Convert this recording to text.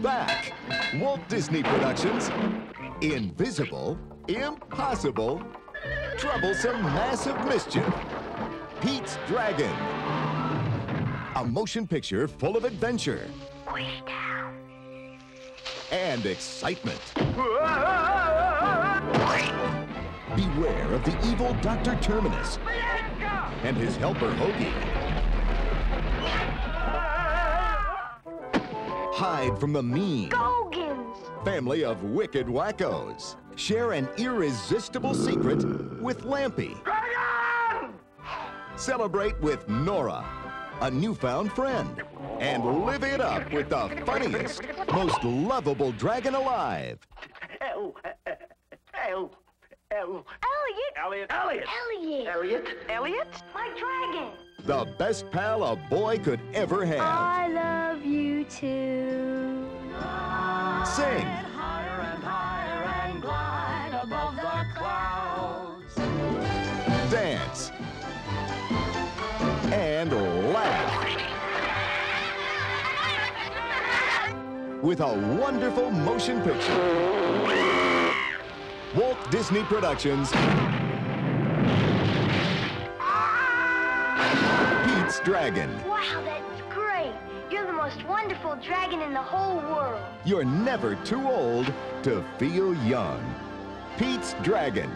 back. Walt Disney Productions. Invisible, impossible, troublesome, massive mischief. Pete's Dragon. A motion picture full of adventure and excitement. Beware of the evil Dr. Terminus and his helper Hoagy. Hide from the mean Gogans. family of wicked wackos. Share an irresistible secret with Lampie. Celebrate with Nora, a newfound friend. And live it up with the funniest, most lovable dragon alive. Help! Help! Help! Elliott. Elliott! Elliott! Elliott. Elliott! Elliott. My dragon. The best pal a boy could ever have. I love too. Sing, Higher and higher and glide above the clouds. dance, and laugh. With a wonderful motion picture. Walt Disney Productions. Ah! Pete's Dragon. Wow, that's great. You're the most wonderful dragon in the whole world. You're never too old to feel young. Pete's Dragon.